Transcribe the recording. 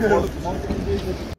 Mont- Montevideo